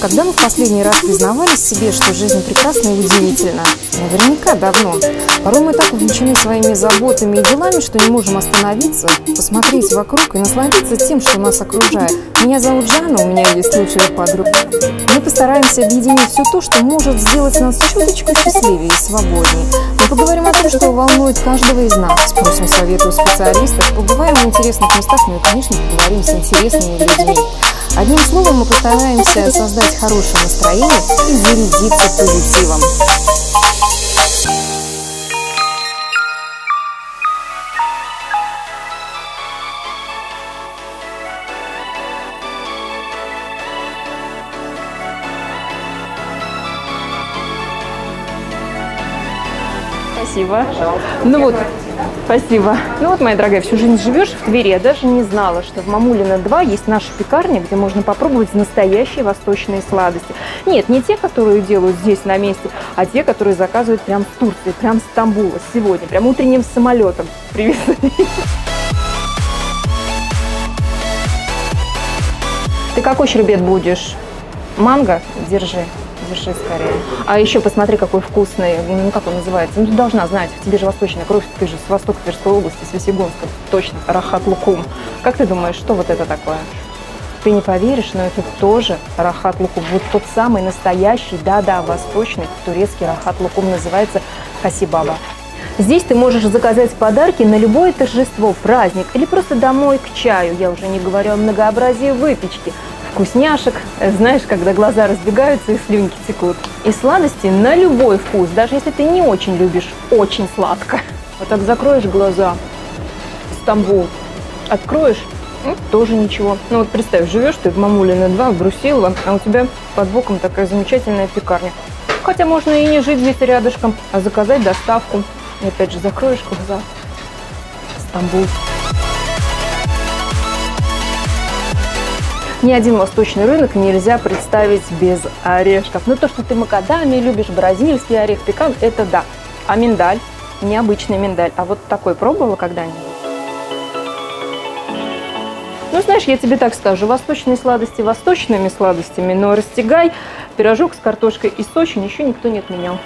Когда мы в последний раз признавались себе, что жизнь прекрасна и удивительна? Наверняка давно. Порой мы так увлечены своими заботами и делами, что не можем остановиться, посмотреть вокруг и насладиться тем, что нас окружает. Меня зовут Жанна, у меня есть лучшая подруга. Мы постараемся объединить все то, что может сделать нас чуточку счастливее и свободнее. Мы поговорим о том, что волнует каждого из нас, спросим советы у специалистов, побываем в интересных местах, ну и, конечно, поговорим с интересными людьми. Одним словом, мы постараемся создать хорошее настроение и зарядиться позитивом. Спасибо. Ну вот, спасибо. Ну вот, моя дорогая, всю жизнь живешь в Твери. Я даже не знала, что в Мамулино 2 есть наша пекарня, где можно попробовать настоящие восточные сладости. Нет, не те, которые делают здесь на месте, а те, которые заказывают прям в Турции, прям с Стамбула сегодня, прям утренним самолетом привезли. Ты какой щербет будешь? Манго? Держи держи скорее. А еще посмотри, какой вкусный, ну как он называется, ну ты должна знать, в тебе же восточная кровь, ты же с востока Тверской области, с Весегонска, точно, рахат лукум. Как ты думаешь, что вот это такое? Ты не поверишь, но это тоже рахат лукум. Вот тот самый настоящий, да-да, восточный турецкий рахат лукум называется хасибаба. Здесь ты можешь заказать подарки на любое торжество, праздник или просто домой к чаю. Я уже не говорю о многообразии выпечки вкусняшек, знаешь, когда глаза разбегаются и слюнки текут. И сладости на любой вкус, даже если ты не очень любишь очень сладко. Вот так закроешь глаза, Стамбул, откроешь, ну, тоже ничего. Ну вот представь, живешь ты в Мамулино 2, в Брусилово, а у тебя под боком такая замечательная пекарня. Хотя можно и не жить здесь рядышком, а заказать доставку. И опять же закроешь глаза. Стамбул. Ни один восточный рынок нельзя представить без орешков. Ну, то, что ты макадами любишь, бразильский орех, пекан, это да. А миндаль? Необычный миндаль. А вот такой пробовала когда-нибудь? Ну, знаешь, я тебе так скажу, восточные сладости восточными сладостями, но растягай пирожок с картошкой из Сочи еще никто не отменял.